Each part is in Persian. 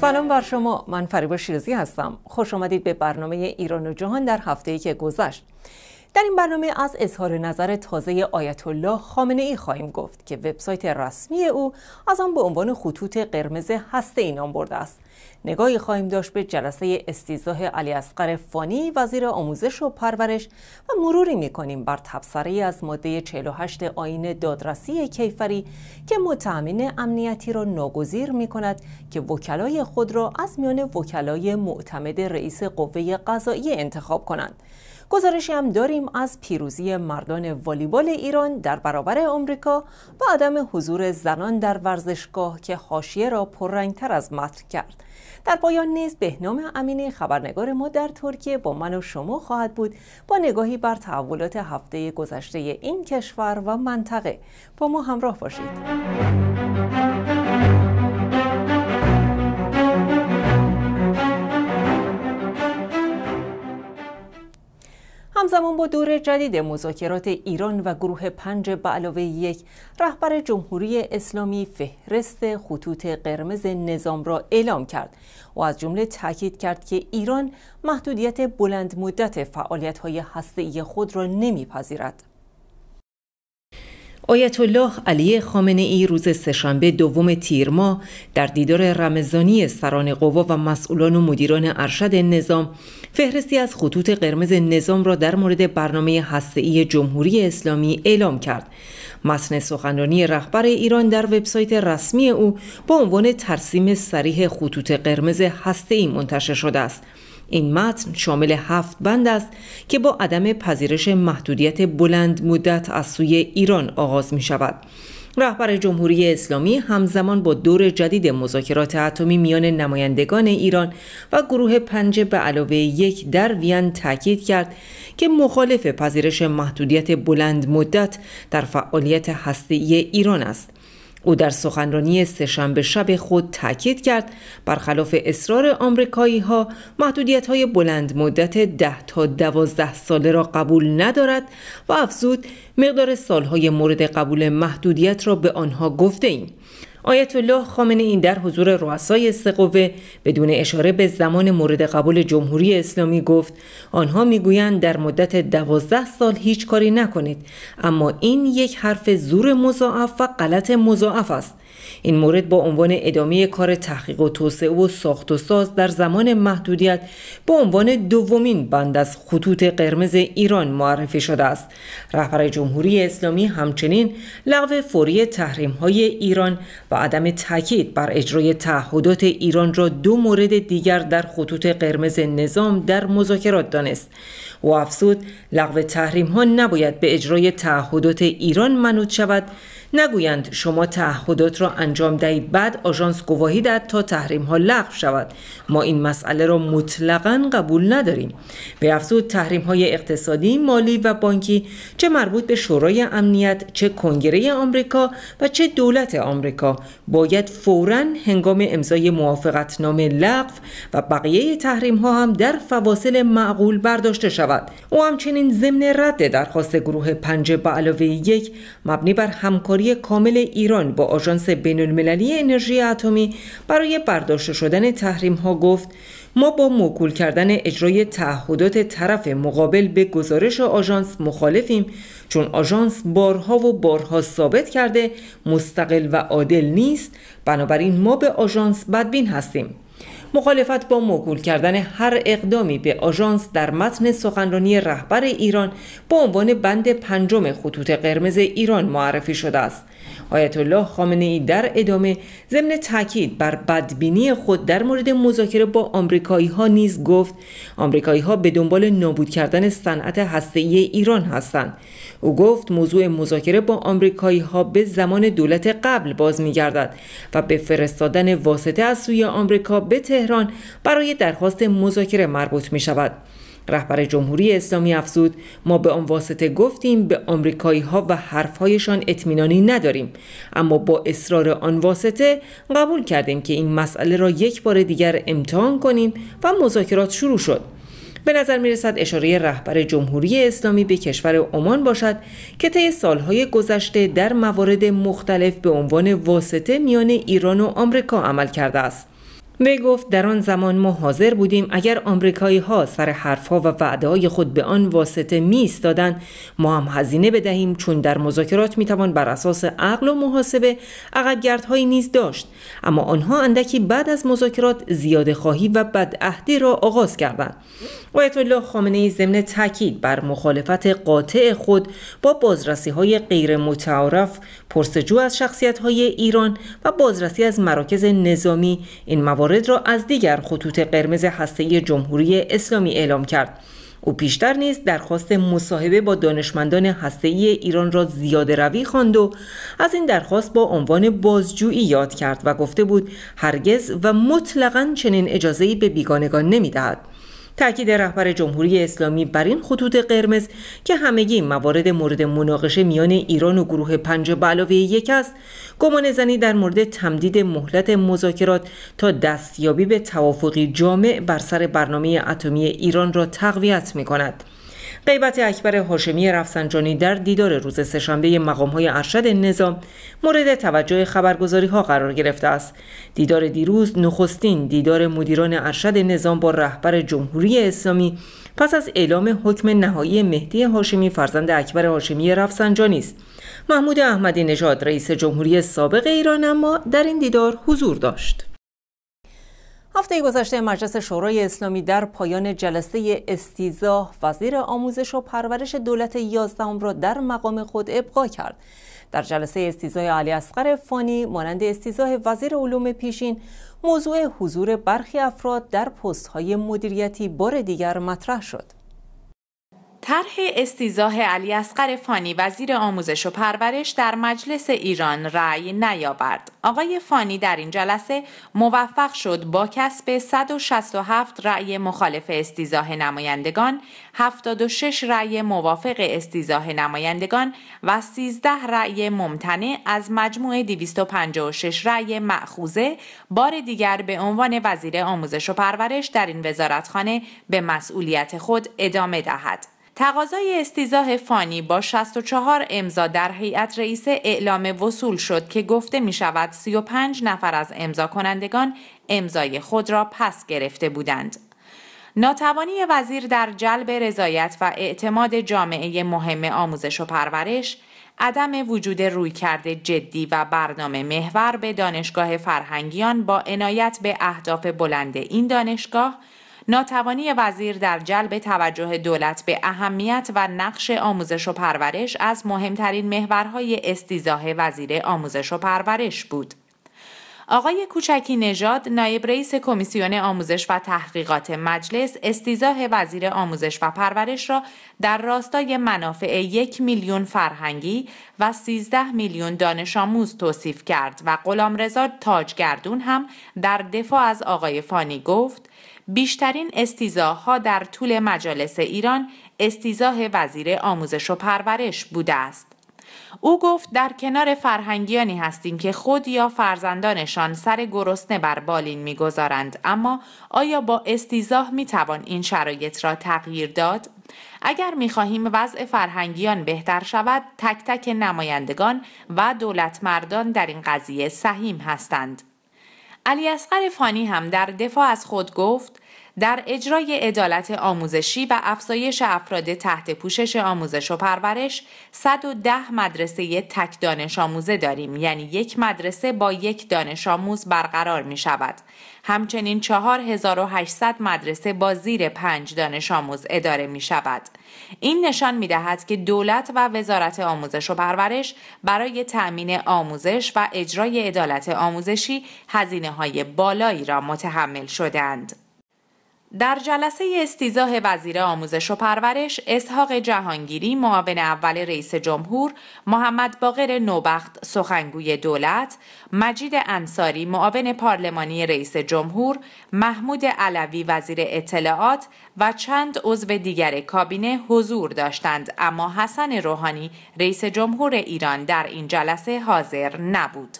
سلام بر شما. من فریبا شیرزی هستم. خوش آمدید به برنامه ایران و جهان در هفته که گذشت. در این برنامه از اظهار نظر تازه آیت الله خامنه ای خواهیم گفت که وبسایت رسمی او از آن به عنوان خطوط قرمز هسته ای نام برده است. نگاهی خواهیم داشت به جلسه استیزاه علی اصغر فانی وزیر آموزش و پرورش و مروری می‌کنیم بر تبصره از ماده 48 آین دادرسی کیفری که متأمین امنیتی را ناگزیر می کند که وکلای خود را از میان وکلای معتمد رئیس قوه قضایی انتخاب کنند. گزارشی هم داریم از پیروزی مردان والیبال ایران در برابر آمریکا و عدم حضور زنان در ورزشگاه که حاشیه را پررنگتر از متن کرد. در پایان نیز بهنام امینی خبرنگار ما در ترکیه با من و شما خواهد بود. با نگاهی بر تحولات هفته گذشته این کشور و منطقه. با ما همراه باشید. همزمان با دور جدید مذاکرات ایران و گروه پنج به علاوه یک رهبر جمهوری اسلامی فهرست خطوط قرمز نظام را اعلام کرد و از جمله تاکید کرد که ایران محدودیت بلند مدت فعالیت های خود را نمیپذیرد. آیت الله علی خامنه ای روز سهشنبه دوم تیر ماه در دیدار رمضانی سران قوا و مسئولان و مدیران ارشد نظام فهرستی از خطوط قرمز نظام را در مورد برنامه هسته‌ای جمهوری اسلامی اعلام کرد. متن سخنرانی رهبر ایران در وبسایت رسمی او با عنوان ترسیم سریح خطوط قرمز هسته‌ای منتشر شده است. این متن شامل هفت بند است که با عدم پذیرش محدودیت بلند مدت از سوی ایران آغاز می شود. رهبر جمهوری اسلامی همزمان با دور جدید مذاکرات اتمی میان نمایندگان ایران و گروه پنج به علاوه یک در وین تاکید کرد که مخالف پذیرش محدودیت بلند مدت در فعالیت هسته‌ای ایران است. او در سخنرانی سهشنبه شب خود تاکید کرد برخلاف اصرار آمریکایی ها محدودیت های بلند مدت ده تا دوازده ساله را قبول ندارد و افزود مقدار سالهای مورد قبول محدودیت را به آنها گفته ایم. آیت الله خامنه این در حضور رؤسای سقوه بدون اشاره به زمان مورد قبول جمهوری اسلامی گفت آنها می‌گویند در مدت دوازده سال هیچ کاری نکنید اما این یک حرف زور مضاعف و غلط مضاعف است. این مورد با عنوان ادامه کار تحقیق و توسعه و ساخت و ساز در زمان محدودیت با عنوان دومین بند از خطوط قرمز ایران معرفی شده است. رهبر جمهوری اسلامی همچنین لغو فوری تحریم های ایران و عدم تاکید بر اجرای تعهدات ایران را دو مورد دیگر در خطوط قرمز نظام در مذاکرات دانست. و افزود لغو تحریم ها نباید به اجرای تعهدات ایران منوط شود نگویند شما تعهدات را انجام دهید. بعد آژانس گواهی دهد تا تحریم ها لغو شود. ما این مسئله را مطلقا قبول نداریم. به افزود تحریم های اقتصادی مالی و بانکی چه مربوط به شورای امنیت چه کنگره آمریکا و چه دولت آمریکا باید فورا هنگام امضای موافقتنامه لغو و بقیه تحریم ها هم در فواصل معقول برداشته شود. او همچنین ضمن رد درخواست گروه پنج به علاوه یک مبنی بر همکاری کامل ایران با آژانس بین المللی انرژی اتمی برای برداشته شدن تحریم ها گفت ما با موکول کردن اجرای تعهدات طرف مقابل به گزارش آژانس مخالفیم چون آژانس بارها و بارها ثابت کرده مستقل و عادل نیست. بنابراین ما به آژانس بدبین هستیم. مخالفت با موکول کردن هر اقدامی به آژانس در متن سخنرانی رهبر ایران با عنوان بند پنجم خطوط قرمز ایران معرفی شده است. آیت الله خامنه ای در ادامه ضمن تاکید بر بدبینی خود در مورد مذاکره با آمریکایی ها نیز گفت آمریکایی ها به دنبال نابود کردن صنعت هسته‌ای ایران هستند. او گفت موضوع مذاکره با آمریکایی ها به زمان دولت قبل باز می‌گردد و به فرستادن واسطه از سوی آمریکا به تهران برای درخواست مذاکره مربوط می شود رهبر جمهوری اسلامی افزود ما به آن واسطه گفتیم به آمریکایی ها و حرفهایشان اطمینانی نداریم اما با اصرار آن واسطه قبول کردیم که این مسئله را یک بار دیگر امتحان کنیم و مذاکرات شروع شد به نظر می رسد اشاره رهبر جمهوری اسلامی به کشور عمان باشد که طی سالهای گذشته در موارد مختلف به عنوان واسطه میان ایران و آمریکا عمل کرده است. وی گفت در آن زمان ما حاضر بودیم اگر آمریکایی ها سر حرفها و وعده های خود به آن واسطه می ایستادند ما هم هزینه بدهیم چون در مذاکرات می توان بر اساس عقل و محاسبه عقبگردهایی نیز داشت. اما آنها اندکی بعد از مذاکرات زیاده خواهی و بدعهدی را آغاز کردند. آیت الله خامنه ای ضمن تاکید بر مخالفت قاطع خود با بازرسی های غیر متعارف پرسجو از شخصیت های ایران و بازرسی از مراکز نظامی این موارد را از دیگر خطوط قرمز هسته جمهوری اسلامی اعلام کرد او پیشتر نیز درخواست مصاحبه با دانشمندان هسته‌ای ایران را زیاده روی خواند و از این درخواست با عنوان بازجویی یاد کرد و گفته بود هرگز و مطلقا چنین اجازه‌ای به بیگانگان نمی‌دهد. تاکید رهبر جمهوری اسلامی بر این خطوط قرمز که همگی موارد مورد مناقشه میان ایران و گروه پنج علاوه یک است گمان زنی در مورد تمدید مهلت مذاکرات تا دستیابی به توافقی جامع بر سر برنامه اتمی ایران را تقویت می کند. غیبت اکبر هاشمی رفسنجانی در دیدار روز سهشنبه مقام های ارشد نظام مورد توجه خبرگزاری ها قرار گرفته است. دیدار دیروز نخستین دیدار مدیران ارشد نظام با رهبر جمهوری اسلامی پس از اعلام حکم نهایی مهدی هاشمی فرزند اکبر هاشمی رفسنجانی است. محمود احمدی نژاد رئیس جمهوری سابق ایران اما در این دیدار حضور داشت. هفته گذشته مجلس شورای اسلامی در پایان جلسه استیزاه وزیر آموزش و پرورش دولت یازدهم را در مقام خود ابقا کرد. در جلسه استیزاه علی اصغر فانی مانند استیزاه وزیر علوم پیشین موضوع حضور برخی افراد در پست های مدیریتی بار دیگر مطرح شد. طرح استیزاه علی اصغر فانی وزیر آموزش و پرورش در مجلس ایران رأی نیاورد. آقای فانی در این جلسه موفق شد با کسب 167 رأی مخالف استیزاه نمایندگان، 76 رأی موافق استیزاه نمایندگان و 13 رأی ممتنع از مجموع 256 رأی معخوزه بار دیگر به عنوان وزیر آموزش و پرورش در این وزارتخانه به مسئولیت خود ادامه دهد. تقاضای استیزاه فانی با 64 امضا در هیئت رئیس اعلام وصول شد که گفته می شود 35 نفر از امضا کنندگان امضای خود را پس گرفته بودند. ناتوانی وزیر در جلب رضایت و اعتماد جامعه مهم آموزش و پرورش عدم وجود رویکرد جدی و برنامه محور به دانشگاه فرهنگیان با عنایت به اهداف بلند این دانشگاه ناتوانی وزیر در جلب توجه دولت به اهمیت و نقش آموزش و پرورش از مهمترین محورهای استیزاه وزیر آموزش و پرورش بود. آقای کوچکی نژاد نایب رئیس کمیسیون آموزش و تحقیقات مجلس استیزاه وزیر آموزش و پرورش را در راستای منافع یک میلیون فرهنگی و 13 میلیون دانش آموز توصیف کرد و غلامرضا تاجگردون هم در دفاع از آقای فانی گفت بیشترین استیزاها در طول مجالس ایران استیزاه وزیر آموزش و پرورش بوده است. او گفت در کنار فرهنگیانی هستیم که خود یا فرزندانشان سر گرسنه بر بالین می‌گذارند اما آیا با استیزاه می توان این شرایط را تغییر داد؟ اگر می خواهیم وضع فرهنگیان بهتر شود تک تک نمایندگان و دولت مردان در این قضیه سهیم هستند. علی اصغر فانی هم در دفاع از خود گفت در اجرای عدالت آموزشی و افزایش افراد تحت پوشش آموزش و پرورش 110 مدرسه تک دانش آموزه داریم یعنی یک مدرسه با یک دانش آموز برقرار می شود. همچنین 4800 مدرسه با زیر پنج دانش آموز اداره می شود. این نشان می دهد که دولت و وزارت آموزش و پرورش برای تأمین آموزش و اجرای عدالت آموزشی هزینه های بالایی را متحمل شدند. در جلسه استیزاه وزیر آموزش و پرورش اسحاق جهانگیری معاون اول رئیس جمهور محمد باقر نوبخت سخنگوی دولت مجید انصاری معاون پارلمانی رئیس جمهور محمود علوی وزیر اطلاعات و چند عضو دیگر کابینه حضور داشتند. اما حسن روحانی رئیس جمهور ایران در این جلسه حاضر نبود.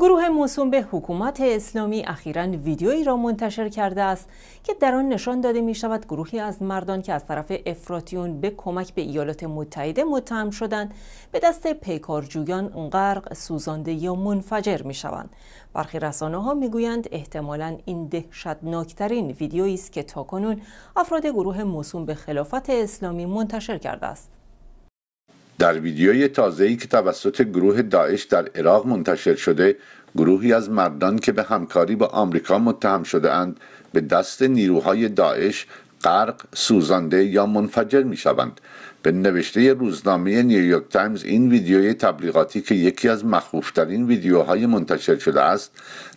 گروه موسوم به حکومت اسلامی اخیرا ویدیویی را منتشر کرده است که در آن نشان داده می شود گروهی از مردان که از طرف افراتیون به کمک به ایالات متحده متهم شدند به دست پیکارجویان غرق سوزانده یا منفجر می شوند برخی رسانه ها می گویند احتمالا این دهشتناکترین ویدیویی است که تاکنون افراد گروه موسوم به خلافت اسلامی منتشر کرده است. در ویدیوی تازه‌ای که توسط گروه داعش در عراق منتشر شده گروهی از مردان که به همکاری با آمریکا متهم شده اند به دست نیروهای داعش غرق سوزانده یا منفجر می شوند به نوشته روزنامه نیویورک تایمز این ویدیوی تبلیغاتی که یکی از مخوفترین ویدیوهای منتشر شده است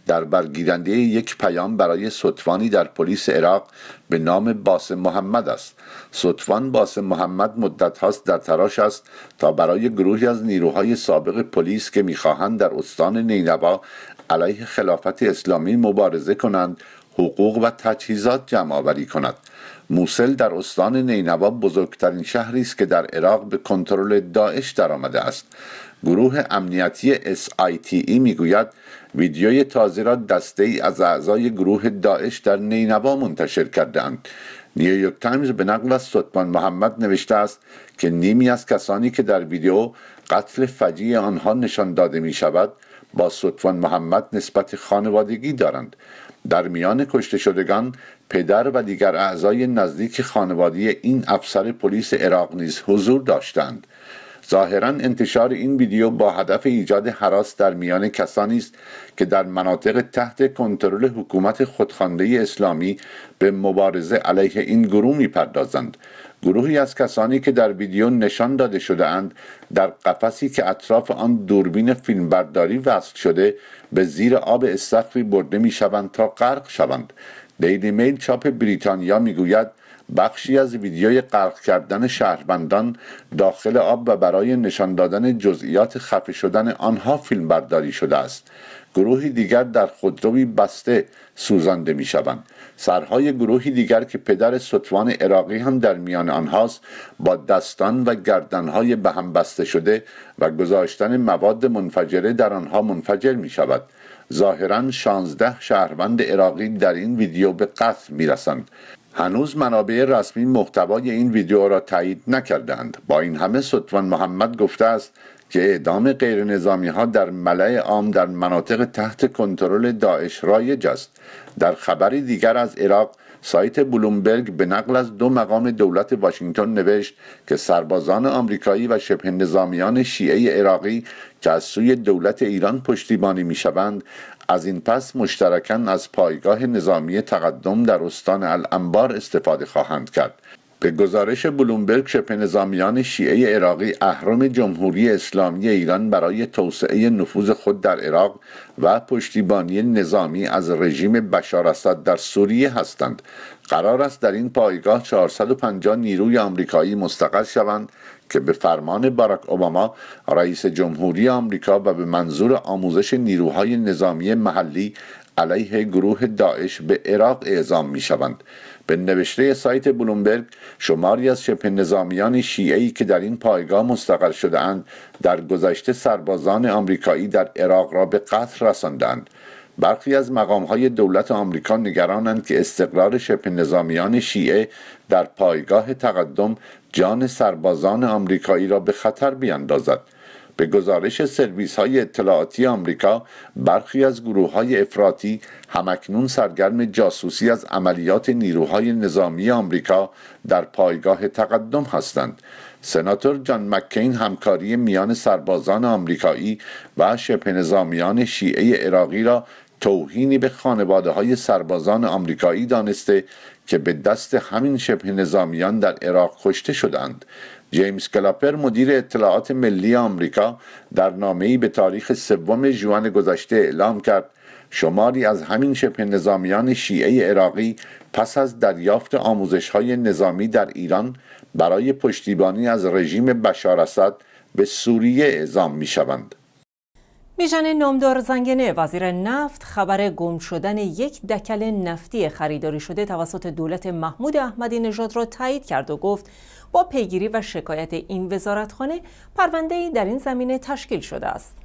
در برگیرنده یک پیام برای سطفانی در پلیس عراق به نام باسم محمد است. سطفان باسم محمد مدت هاست در تراش است تا برای گروهی از نیروهای سابق پلیس که می‌خواهند در استان نینوا علیه خلافت اسلامی مبارزه کنند حقوق و تجهیزات جمع آوری کند. موسل در استان نینوا بزرگترین شهری است که در عراق به کنترل داعش درآمده است. گروه امنیتی SITE می‌گوید ویدیوی تازه را دسته ای از اعضای گروه داعش در نینوا منتشر کرده‌اند. نیویورک تایمز به نقل از سطفان محمد نوشته است که نیمی از کسانی که در ویدیو قتل فجیع آنها نشان داده می شود با سطفان محمد نسبت خانوادگی دارند. در میان کشته شدگان پدر و دیگر اعضای نزدیک خانواده این افسر پلیس عراق نیز حضور داشتند. ظاهرا انتشار این ویدیو با هدف ایجاد حراس در میان کسانی است که در مناطق تحت کنترل حکومت خودخوانده اسلامی به مبارزه علیه این گروه می‌پردازند. گروهی از کسانی که در ویدیو نشان داده شده اند در قفسی که اطراف آن دوربین فیلمبرداری وصل شده به زیر آب استخری برده می شوند تا غرق شوند. دیلی میل چاپ بریتانیا می‌گوید بخشی از ویدیوی غرق کردن شهروندان داخل آب و برای نشان دادن جزئیات خفه شدن آنها فیلم برداری شده است. گروهی دیگر در خودروی بسته سوزانده می شوند سرهای گروهی دیگر که پدر ستوان عراقی هم در میان آنهاست با دستان و گردنهای به هم بسته شده و گذاشتن مواد منفجره در آنها منفجر می شود ظاهرا 16 شهروند عراقی در این ویدیو به قتل می رسند هنوز منابع رسمی محتوای این ویدیو را تایید نکردند با این همه سطوان محمد گفته است که اعدام غیر نظامی ها در ملع عام در مناطق تحت کنترل داعش رایج است. در خبری دیگر از عراق سایت بلومبرگ به نقل از دو مقام دولت واشنگتن نوشت که سربازان آمریکایی و شبه نظامیان شیعه عراقی که از سوی دولت ایران پشتیبانی می شوند از این پس مشترکاً از پایگاه نظامی تقدم در استان الانبار استفاده خواهند کرد. به گزارش بلومبرگ شبه نظامیان شیعه عراقی اهرام جمهوری اسلامی ایران برای توسعه نفوذ خود در عراق و پشتیبانی نظامی از رژیم بشار اسد در سوریه هستند. قرار است در این پایگاه 450 نیروی آمریکایی مستقر شوند که به فرمان باراک اوباما رئیس جمهوری آمریکا و به منظور آموزش نیروهای نظامی محلی علیه گروه داعش به عراق اعزام می شوند به نوشته سایت بلومبرگ شماری از شبه نظامیان شیعی که در این پایگاه مستقر شده اند در گذشته سربازان آمریکایی در عراق را به قتل رساندند. برخی از های دولت آمریکا نگرانند که استقرار شبه نظامیان شیعه در پایگاه تقدم جان سربازان آمریکایی را به خطر بیاندازد. به گزارش سرویس های اطلاعاتی آمریکا برخی از گروه های افراطی همکنون سرگرم جاسوسی از عملیات نیروهای نظامی آمریکا در پایگاه تقدم هستند. سناتور جان مکین همکاری میان سربازان آمریکایی و شبه نظامیان شیعه عراقی را توهینی به خانواده های سربازان آمریکایی دانسته که به دست همین شبه نظامیان در عراق کشته شدند جیمز کلاپر مدیر اطلاعات ملی آمریکا در نامه‌ای به تاریخ سوم ژوئن گذشته اعلام کرد شماری از همین شبه نظامیان شیعه عراقی پس از دریافت آموزش های نظامی در ایران برای پشتیبانی از رژیم بشار اسد به سوریه اعزام می شوند. میژن نامدار زنگنه وزیر نفت خبر گم شدن یک دکل نفتی خریداری شده توسط دولت محمود احمدی نژاد را تایید کرد و گفت با پیگیری و شکایت این وزارتخانه پرونده در این زمینه تشکیل شده است.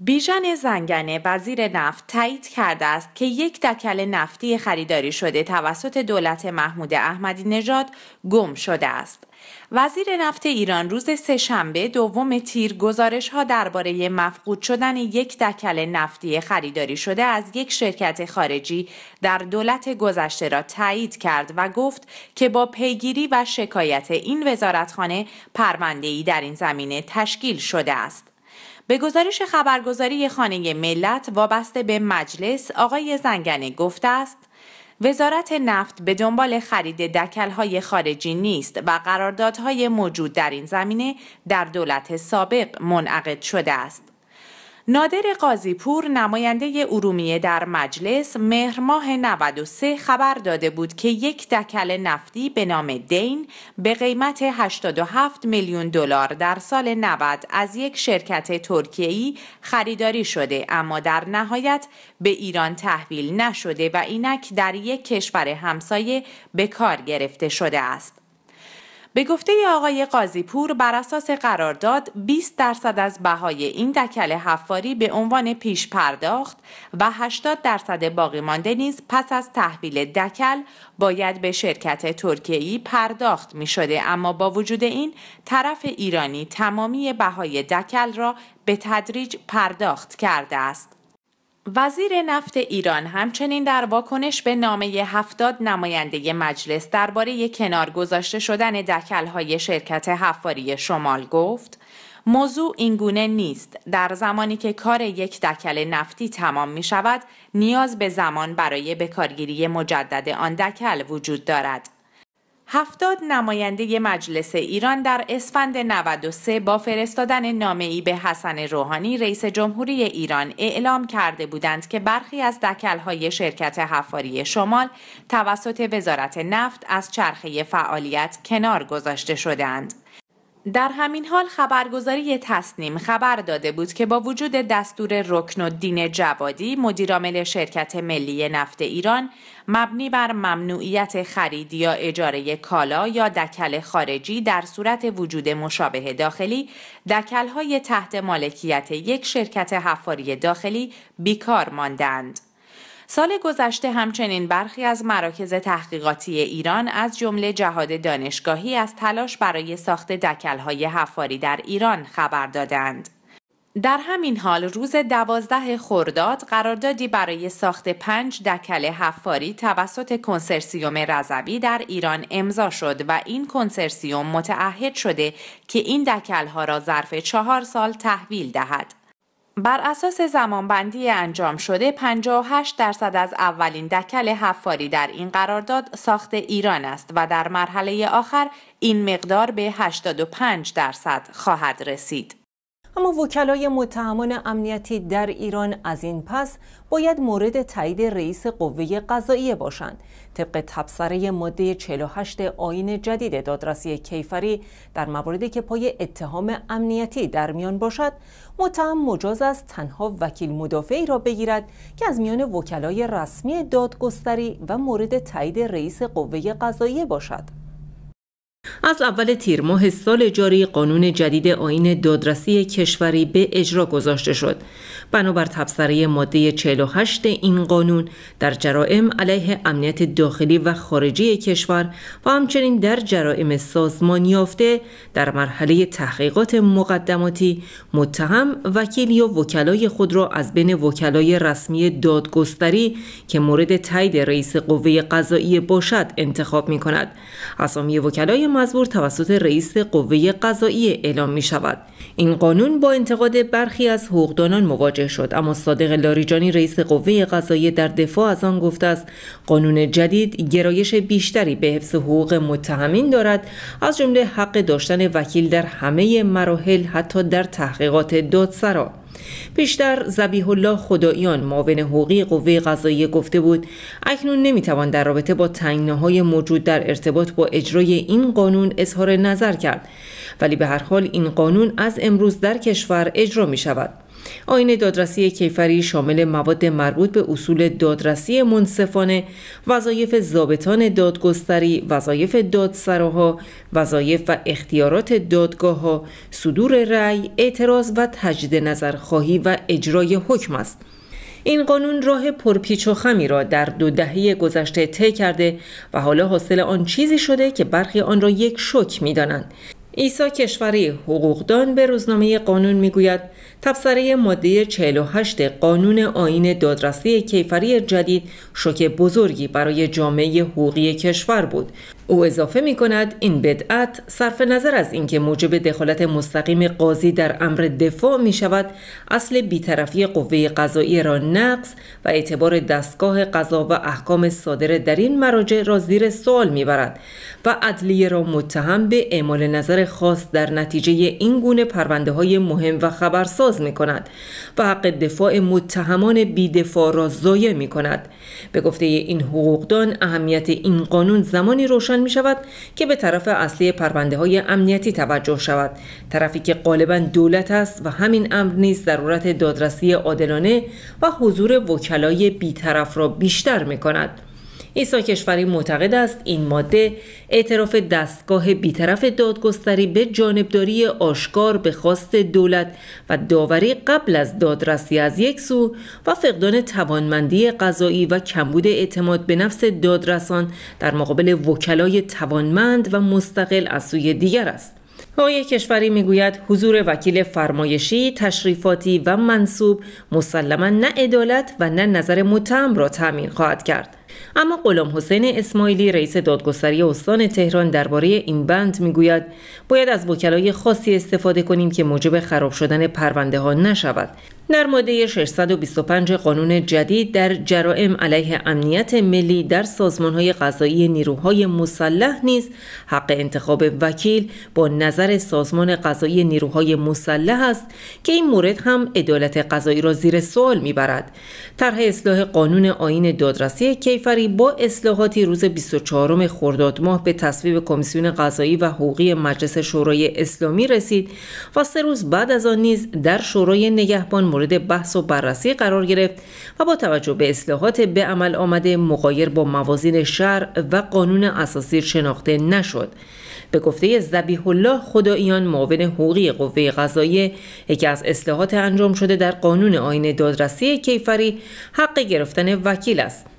بیژن زنگنه وزیر نفت تایید کرده است که یک دکل نفتی خریداری شده توسط دولت محمود احمدی نژاد گم شده است. وزیر نفت ایران روز سهشنبه دوم تیر گزارش ها درباره مفقود شدن یک دکل نفتی خریداری شده از یک شرکت خارجی در دولت گذشته را تایید کرد و گفت که با پیگیری و شکایت این وزارتخانه پرونده‌ای در این زمینه تشکیل شده است. به گزارش خبرگزاری خانه ملت وابسته به مجلس آقای زنگنه گفته است وزارت نفت به دنبال خرید دکلهای خارجی نیست و قراردادهای موجود در این زمینه در دولت سابق منعقد شده است. نادر قاضیپور نماینده ارومیه در مجلس مهر ماه 93 خبر داده بود که یک دکل نفتی به نام دین به قیمت 87 میلیون دلار در سال 90 از یک شرکت ترکیه‌ای خریداری شده اما در نهایت به ایران تحویل نشده و اینک در یک کشور همسایه به کار گرفته شده است. به گفته آقای قاضیپور بر اساس قرارداد 20 درصد از بهای این دکل حفاری به عنوان پیش پرداخت و 80 درصد باقی مانده نیز پس از تحویل دکل باید به شرکت ترکیه‌ای پرداخت می شده اما با وجود این طرف ایرانی تمامی بهای دکل را به تدریج پرداخت کرده است. وزیر نفت ایران همچنین در واکنش به نامه هفتاد نماینده مجلس درباره کنار گذاشته شدن دکلهای شرکت حفاری شمال گفت موضوع اینگونه نیست. در زمانی که کار یک دکل نفتی تمام می شود نیاز به زمان برای بکارگیری مجدد آن دکل وجود دارد. هفتاد نماینده مجلس ایران در اسفند 93 با فرستادن نامه ای به حسن روحانی رئیس جمهوری ایران اعلام کرده بودند که برخی از دکلهای شرکت حفاری شمال توسط وزارت نفت از چرخه فعالیت کنار گذاشته شدند. در همین حال خبرگزاری تصنیم خبر داده بود که با وجود دستور رکن دین جوادی مدیرعامل شرکت ملی نفت ایران مبنی بر ممنوعیت خرید یا اجاره کالا یا دکل خارجی در صورت وجود مشابه داخلی دکلهای تحت مالکیت یک شرکت حفاری داخلی بیکار ماندند. سال گذشته همچنین برخی از مراکز تحقیقاتی ایران از جمله جهاد دانشگاهی از تلاش برای ساخت دکلهای حفاری در ایران خبر دادند. در همین حال روز دوازده خرداد قراردادی برای ساخت پنج دکل حفاری توسط کنسرسیوم رضوی در ایران امضا شد و این کنسرسیوم متعهد شده که این دکلها را ظرف چهار سال تحویل دهد. بر اساس زمانبندی انجام شده 58 درصد از اولین دکل حفاری در این قرارداد ساخت ایران است و در مرحله آخر این مقدار به 85 درصد خواهد رسید. اما وکلای متهمان امنیتی در ایران از این پس باید مورد تایید رئیس قوه قضاییه باشند. طبق تبصره ماده 48 آین جدید دادرسی کیفری در مواردی که پای اتهام امنیتی در میان باشد متهم مجاز است تنها وکیل مدافعی را بگیرد که از میان وکلای رسمی دادگستری و مورد تایید رئیس قوه قضاییه باشد. از اول تیر ماه سال جاری قانون جدید آین دادرسی کشوری به اجرا گذاشته شد. بنابر تبصره ماده 48 این قانون در جرائم علیه امنیت داخلی و خارجی کشور و همچنین در جرائم سازمان یافته در مرحله تحقیقات مقدماتی متهم وکیل یا وکلای خود را از بین وکلای رسمی دادگستری که مورد تایید رئیس قوه قضایی باشد انتخاب می کند. اسامی وکلای مزبور توسط رئیس قوه قضایی اعلام می شود. این قانون با انتقاد برخی از حقوقدانان مواجه شد اما صادق لاریجانی رئیس قوه قضایی در دفاع از آن گفته است قانون جدید گرایش بیشتری به حفظ حقوق متهمین دارد از جمله حق داشتن وکیل در همه مراحل حتی در تحقیقات دادسرا بیشتر زبیح الله خداییان معاون حقوقی قوه قضاییه گفته بود اکنون نمی‌توان در رابطه با تنگناهای موجود در ارتباط با اجرای این قانون اظهار نظر کرد. ولی به هر حال این قانون از امروز در کشور اجرا می شود آین دادرسی کیفری شامل مواد مربوط به اصول دادرسی منصفانه، وظایف ضابطان دادگستری، وظایف دادسراها، وظایف و اختیارات دادگاه ها، صدور رأی، اعتراض و تجدید نظرخواهی و اجرای حکم است. این قانون راه پرپیچ و خمی را در دو دهه گذشته طی کرده و حالا حاصل آن چیزی شده که برخی آن را یک شک می‌دانند ایسا کشوری حقوقدان به روزنامه قانون می‌گوید تبصره ماده 48 قانون آین دادرسی کیفری جدید شوک بزرگی برای جامعه حقوقی کشور بود. او اضافه می کند این بدعت صرف نظر از اینکه موجب دخالت مستقیم قاضی در امر دفاع می شود اصل بیطرفی قوه قضایی را نقص و اعتبار دستگاه قضا و احکام صادره در این مراجع را زیر سوال می برد و عدلیه را متهم به اعمال نظر خاص در نتیجه این گونه پرونده های مهم و خبرساز می کند و حق دفاع متهمان بیدفاع را ضایع می کند. به گفته این حقوقدان اهمیت این قانون زمانی روشن می شود که به طرف اصلی پرونده های امنیتی توجه شود. طرفی که غالبا دولت است و همین امر نیز ضرورت دادرسی عادلانه و حضور وکلای بیطرف را بیشتر می کند. ایسا کشوری معتقد است این ماده اعتراف دستگاه بیطرف دادگستری به جانبداری آشکار به خواست دولت و داوری قبل از دادرسی از یک سو و فقدان توانمندی قضایی و کمبود اعتماد به نفس دادرسان در مقابل وکلای توانمند و مستقل از سوی دیگر است. آقای کشوری می‌گوید حضور وکیل فرمایشی، تشریفاتی و منصوب مسلما نه عدالت و نه نظر متهم را تأمین خواهد کرد. اما غلام حسین اسماعیلی رئیس دادگستری استان تهران درباره این بند می‌گوید باید از وکلای خاصی استفاده کنیم که موجب خراب شدن پرونده ها نشود. در ماده 625 قانون جدید در جرائم علیه امنیت ملی در سازمانهای قضایی نیروهای مسلح نیز حق انتخاب وکیل با نظر سازمان قضایی نیروهای مسلح است که این مورد هم عدالت قضایی را زیر سوال می‌برد. طرح اصلاح قانون آین دادرسی کیفری با اصلاحاتی روز 24 خرداد ماه به تصویب کمیسیون قضایی و حقوقی مجلس شورای اسلامی رسید و سه روز بعد از آن نیز در شورای نگهبان مورد بحث و بررسی قرار گرفت و با توجه به اصلاحات به عمل آمده مقایر با موازین شرع و قانون اساسی شناخته نشد. به گفته زبیح الله خداییان معاون حقوقی قوه قضاییه یکی از اصلاحات انجام شده در قانون آین دادرسی کیفری حق گرفتن وکیل است.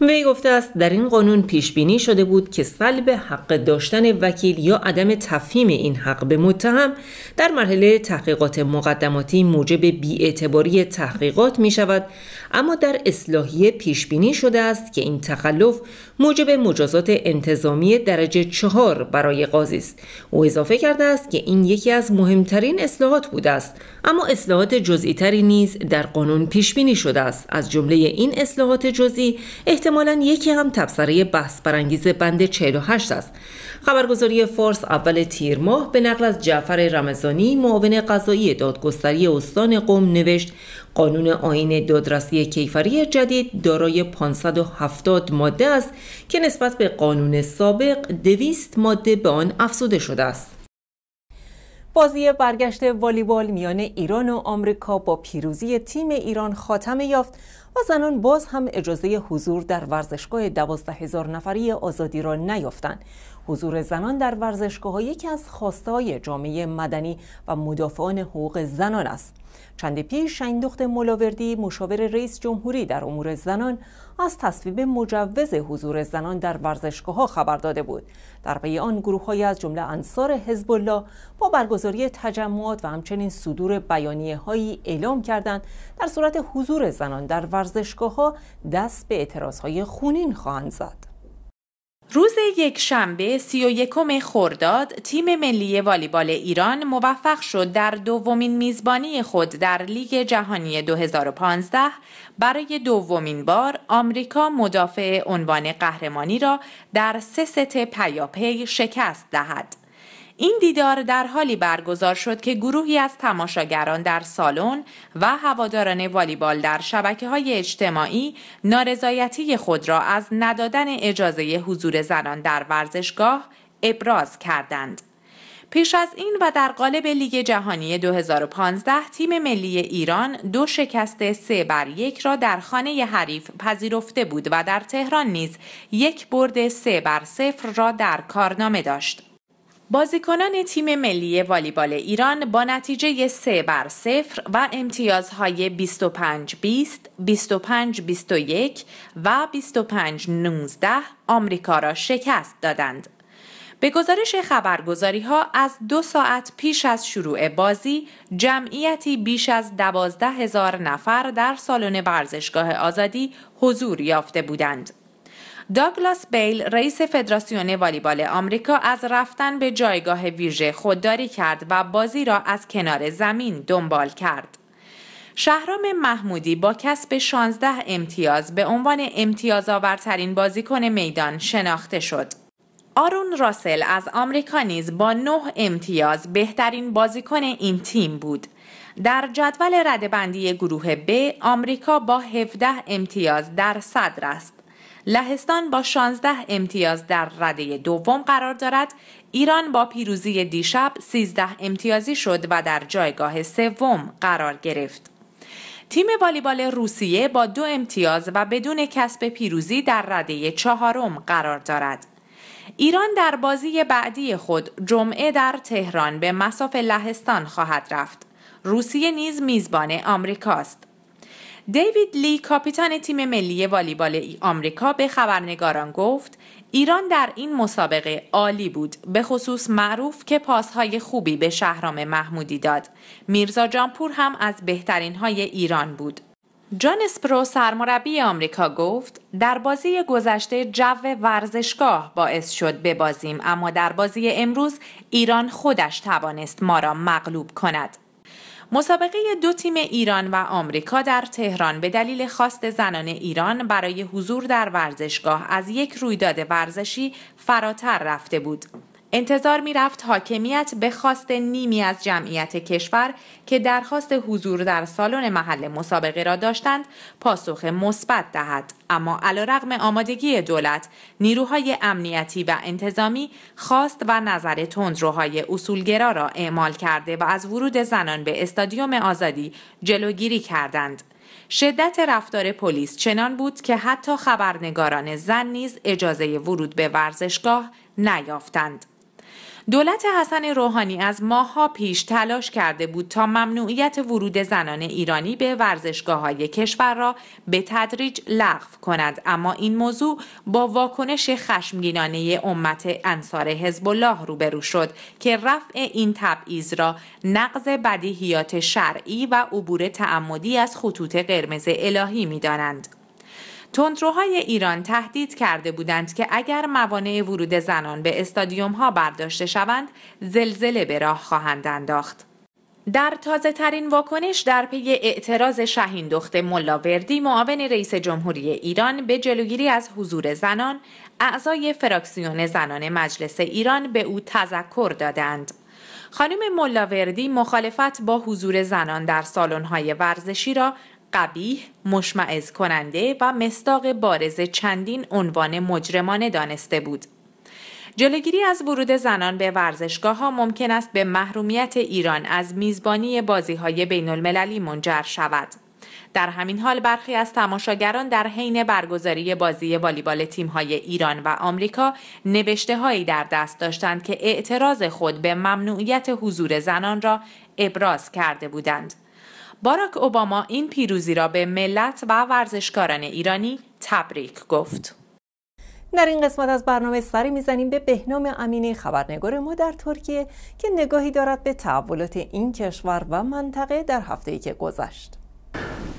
وی گفته است در این قانون پیش بینی شده بود که سلب حق داشتن وکیل یا عدم تفهیم این حق به متهم در مرحله تحقیقات مقدماتی موجب بیاعتباری تحقیقات می شود اما در اصلاحیه پیش بینی شده است که این تخلف موجب مجازات انتظامی درجه چهار برای قاضی است. او اضافه کرده است که این یکی از مهمترین اصلاحات بوده است اما اصلاحات جزئی تری نیز در قانون پیش بینی شده است. از جمله این اصلاحات جزئی احتمالا یکی هم تبصره بحث برانگیز بند 48 است. خبرگزاری فارس اول تیر ماه به نقل از جعفر رمضانی معاون قضایی دادگستری استان قم نوشت قانون آین دادرسی کیفری جدید دارای 570 ماده است که نسبت به قانون سابق 200 ماده به آن افزوده شده است. بازی برگشت والیبال میان ایران و آمریکا با پیروزی تیم ایران خاتمه یافت. و زنان باز هم اجازه حضور در ورزشگاه دوازده هزار نفری آزادی را نیافتند. حضور زنان در ورزشگاه یکی از خواستهای جامعه مدنی و مدافعان حقوق زنان است. چند پیش شیندخت ملاوردی مشاور رئیس جمهوری در امور زنان از تصویب مجوز حضور زنان در ورزشگاه ها خبر داده بود. در پی آن گروه از جمله انصار حزب الله با برگزاری تجمعات و همچنین صدور بیانیه هایی اعلام کردند. در صورت حضور زنان در ورزشگاه ها دست به اعتراض های خونین خواهند زد. روز یک شنبه سی و یکم خورداد تیم ملی والیبال ایران موفق شد در دومین میزبانی خود در لیگ جهانی 2015 برای دومین بار آمریکا مدافع عنوان قهرمانی را در سه ست پیاپی شکست دهد. این دیدار در حالی برگزار شد که گروهی از تماشاگران در سالن و هواداران والیبال در شبکه های اجتماعی نارضایتی خود را از ندادن اجازه حضور زنان در ورزشگاه ابراز کردند. پیش از این و در قالب لیگ جهانی 2015 تیم ملی ایران دو شکست سه بر یک را در خانه حریف پذیرفته بود و در تهران نیز یک برد سه بر صفر را در کارنامه داشت. بازیکنان تیم ملی والیبال ایران با نتیجه 3 بر 0 و امتیازهای 25 20 25 21 و 25 19 آمریکا را شکست دادند. به گزارش خبرگزاری ها از دو ساعت پیش از شروع بازی جمعیتی بیش از دوازده هزار نفر در سالن ورزشگاه آزادی حضور یافته بودند. داگلاس بیل رئیس فدراسیون والیبال آمریکا از رفتن به جایگاه ویژه خودداری کرد و بازی را از کنار زمین دنبال کرد. شهرام محمودی با کسب 16 امتیاز به عنوان امتیازآورترین بازیکن میدان شناخته شد. آرون راسل از آمریکا نیز با 9 امتیاز بهترین بازیکن این تیم بود. در جدول ردبندی گروه B آمریکا با 17 امتیاز در صدر است. لهستان با 16 امتیاز در رده دوم قرار دارد. ایران با پیروزی دیشب 13 امتیازی شد و در جایگاه سوم قرار گرفت. تیم والیبال روسیه با دو امتیاز و بدون کسب پیروزی در رده چهارم قرار دارد. ایران در بازی بعدی خود جمعه در تهران به مساف لهستان خواهد رفت. روسیه نیز میزبان آمریکاست. دیوید لی کاپیتان تیم ملی والیبال آمریکا به خبرنگاران گفت ایران در این مسابقه عالی بود به خصوص معروف که پاسهای خوبی به شهرام محمودی داد. میرزا جانپور هم از بهترین های ایران بود. جان اسپرو سرمربی آمریکا گفت در بازی گذشته جو ورزشگاه باعث شد ببازیم اما در بازی امروز ایران خودش توانست ما را مغلوب کند. مسابقه دو تیم ایران و آمریکا در تهران به دلیل خواست زنان ایران برای حضور در ورزشگاه از یک رویداد ورزشی فراتر رفته بود. انتظار می رفت حاکمیت به خواست نیمی از جمعیت کشور که درخواست حضور در سالن محل مسابقه را داشتند پاسخ مثبت دهد. اما علیرغم آمادگی دولت نیروهای امنیتی و انتظامی خواست و نظر تندروهای اصولگرا را اعمال کرده و از ورود زنان به استادیوم آزادی جلوگیری کردند. شدت رفتار پلیس چنان بود که حتی خبرنگاران زن نیز اجازه ورود به ورزشگاه نیافتند. دولت حسن روحانی از ماهها پیش تلاش کرده بود تا ممنوعیت ورود زنان ایرانی به ورزشگاه های کشور را به تدریج لغو کند اما این موضوع با واکنش خشمگینانه امت انصار حزب الله روبرو شد که رفع این تبعیض را نقض بدیهیات شرعی و عبور تعمدی از خطوط قرمز الهی می‌دانند. تندروهای ایران تهدید کرده بودند که اگر موانع ورود زنان به استادیوم ها برداشته شوند زلزله به راه خواهند انداخت. در تازه ترین واکنش در پی اعتراض شهین دخت ملاوردی معاون رئیس جمهوری ایران به جلوگیری از حضور زنان اعضای فراکسیون زنان مجلس ایران به او تذکر دادند. خانم ملاوردی مخالفت با حضور زنان در سالن‌های ورزشی را قبیح، مشمعز کننده و مستاق بارز چندین عنوان مجرمانه دانسته بود. جلوگیری از ورود زنان به ورزشگاه ها ممکن است به محرومیت ایران از میزبانی بازی های بین المللی منجر شود. در همین حال برخی از تماشاگران در حین برگزاری بازی والیبال های ایران و آمریکا نوشته هایی در دست داشتند که اعتراض خود به ممنوعیت حضور زنان را ابراز کرده بودند. باراک اوباما این پیروزی را به ملت و ورزشکاران ایرانی تبریک گفت. در این قسمت از برنامه سری می‌زنیم به بهنام امینی خبرنگار ما در ترکیه که نگاهی دارد به تحولات این کشور و منطقه در هفته‌ای که گذشت.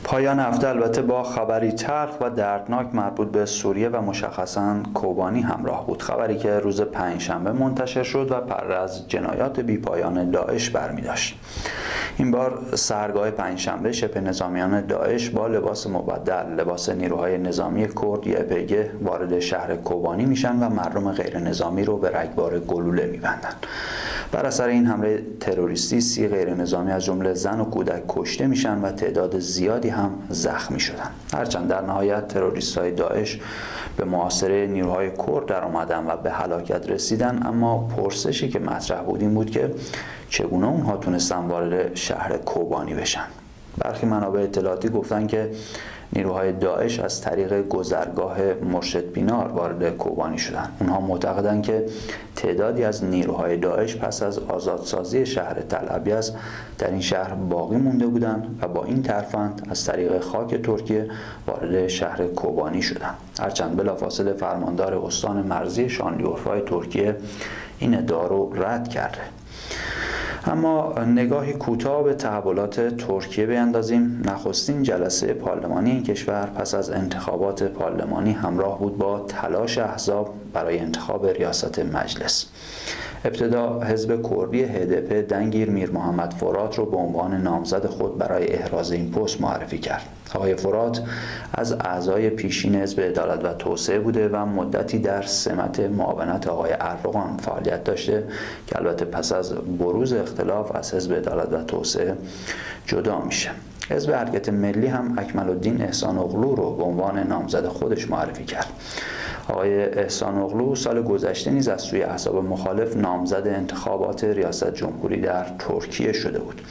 پایان هفته البته با خبری تلخ و دردناک مربوط به سوریه و مشخصا کوبانی همراه بود خبری که روز پنجشنبه منتشر شد و پر از جنایات پایان داعش برمی داشت این بار سرگاه پنجشنبه شبه نظامیان داعش با لباس مبدل لباس نیروهای نظامی کرد یا پیگه وارد شهر کوبانی میشن و مردم غیر نظامی رو به رگبار گلوله میبندن. بر اثر این حمله تروریستی سی غیر نظامی از جمله زن و کودک کشته میشن و تعداد زیادی هم زخمی شدن. هرچند در نهایت تروریست های داعش به معاصره نیروهای کرد در آمدن و به هلاکت رسیدن اما پرسشی که مطرح بود این بود که چگونه اونها تونستن وارد شهر کوبانی بشن برخی منابع اطلاعاتی گفتن که نیروهای داعش از طریق گذرگاه مرشد بینار وارد کوبانی شدند. اونها معتقدند که تعدادی از نیروهای داعش پس از آزادسازی شهر تل در این شهر باقی مونده بودند و با این ترفند از طریق خاک ترکیه وارد شهر کوبانی شدند. هرچند بلافاصله فرماندار استان مرزی شانلیورفای ترکیه این ادعا رو رد کرده اما نگاهی کوتاه به تحولات ترکیه بیندازیم نخستین جلسه پارلمانی این کشور پس از انتخابات پارلمانی همراه بود با تلاش احزاب برای انتخاب ریاست مجلس. ابتدا حزب کردی هدپ دنگیر میر محمد فرات رو به عنوان نامزد خود برای احراز این پست معرفی کرد. آقای فرات از اعضای پیشین حزب عدالت و توسعه بوده و مدتی در سمت معاونت آقای اردوغان فعالیت داشته که البته پس از بروز اختلاف از حزب عدالت و توسعه جدا میشه. حزب حرکت ملی هم اکمل الدین احسان اغلو رو به عنوان نامزد خودش معرفی کرد. آقای احسان اغلو سال گذشته نیز از سوی احزاب مخالف نامزد انتخابات ریاست جمهوری در ترکیه شده بود.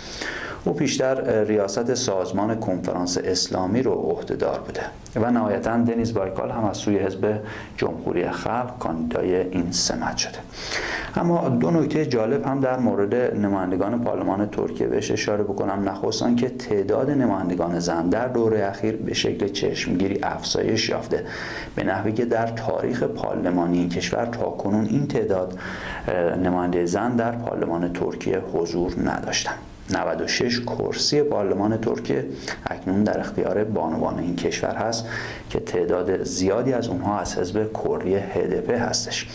او پیشتر ریاست سازمان کنفرانس اسلامی رو عهدهدار بوده و نهایتا دنیز بایکال هم از سوی حزب جمهوری خلق کاندیدای این سمت شده. اما دو نکته جالب هم در مورد نمایندگان پارلمان ترکیه بهش اشاره بکنم. نخستان که تعداد نمایندگان زن در دوره اخیر به شکل چشمگیری افزایش یافته. به نحوی که در تاریخ پارلمانی این کشور تا کنون این تعداد نماینده زن در پارلمان ترکیه حضور نداشتند. 96 کرسی پارلمان ترکیه اکنون در اختیار بانوان این کشور هست که تعداد زیادی از اونها از حزب کردی هدپ هستش.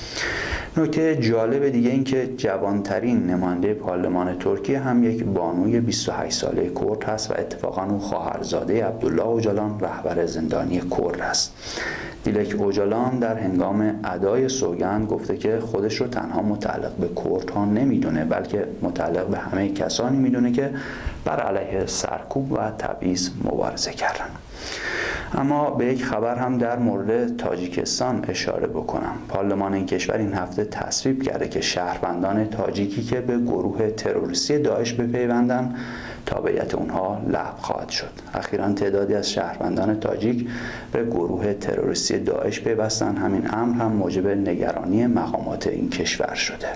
نکته جالب دیگه این که جوانترین نماینده پارلمان ترکیه هم یک بانوی 28 ساله کرد هست و اتفاقا او خواهرزاده عبدالله اوجالان رهبر زندانی کرد است دیلک اوجالان در هنگام ادای سوگند گفته که خودش رو تنها متعلق به کردها نمی‌دونه بلکه متعلق به همه کسانی می‌دونه که بر علیه سرکوب و تبعیض مبارزه کردن. اما به یک خبر هم در مورد تاجیکستان اشاره بکنم. پارلمان این کشور این هفته تصویب کرده که شهروندان تاجیکی که به گروه تروریستی داعش بپیوندن تابعیت اونها لغو خواهد شد. اخیرا تعدادی از شهروندان تاجیک به گروه تروریستی داعش پیوستن همین امر هم موجب نگرانی مقامات این کشور شده.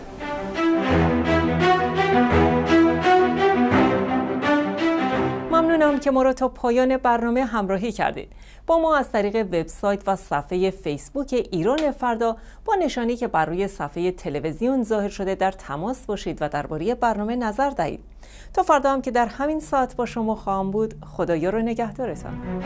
ممنونم که ما را تا پایان برنامه همراهی کردید. با ما از طریق وبسایت و صفحه فیسبوک ایران فردا با نشانی که بر روی صفحه تلویزیون ظاهر شده در تماس باشید و درباره برنامه نظر دهید. تا فردا هم که در همین ساعت با شما خواهم بود خدایا رو نگهدارتان.